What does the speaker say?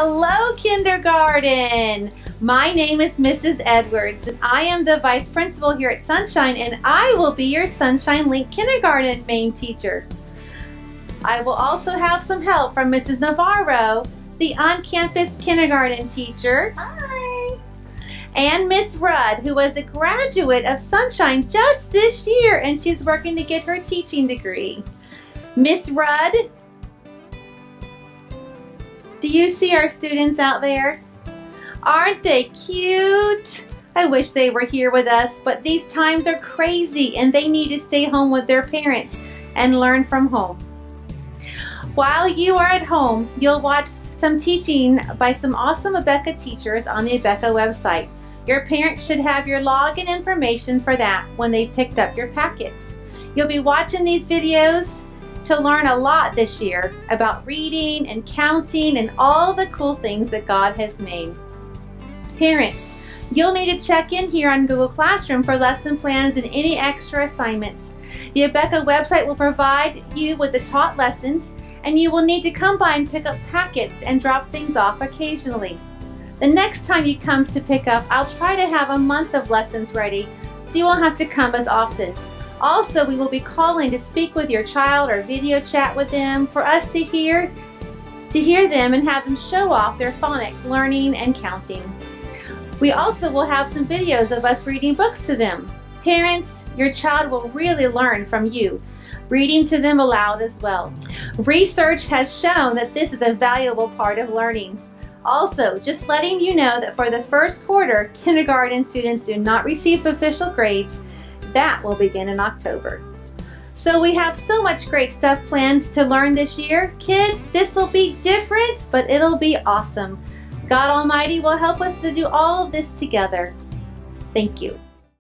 Hello, kindergarten. My name is Mrs. Edwards, and I am the vice principal here at Sonshine, and I will be your Sonshine Link Kindergarten main teacher. I will also have some help from Mrs. Navarro, the on-campus kindergarten teacher. Hi. And Miss Rudd, who was a graduate of Sonshine just this year, and she's working to get her teaching degree. Miss Rudd, do you see our students out there? Aren't they cute? I wish they were here with us, but these times are crazy and they need to stay home with their parents and learn from home. While you are at home, you'll watch some teaching by some awesome Abeka teachers on the Abeka website. Your parents should have your login information for that when they picked up your packets. You'll be watching these videos to learn a lot this year about reading and counting and all the cool things that God has made. Parents, you'll need to check in here on Google Classroom for lesson plans and any extra assignments. The Abeka website will provide you with the taught lessons and you will need to come by and pick up packets and drop things off occasionally. The next time you come to pick up, I'll try to have a month of lessons ready so you won't have to come as often. Also, we will be calling to speak with your child or video chat with them for us to hear to hear them and have them show off their phonics learning and counting. We also will have some videos of us reading books to them. Parents, your child will really learn from you, reading to them aloud as well. Research has shown that this is a valuable part of learning. Also, just letting you know that for the first quarter, kindergarten students do not receive official grades. That will begin in October. So we have so much great stuff planned to learn this year. Kids, this will be different, but it'll be awesome. God Almighty will help us to do all of this together. Thank you.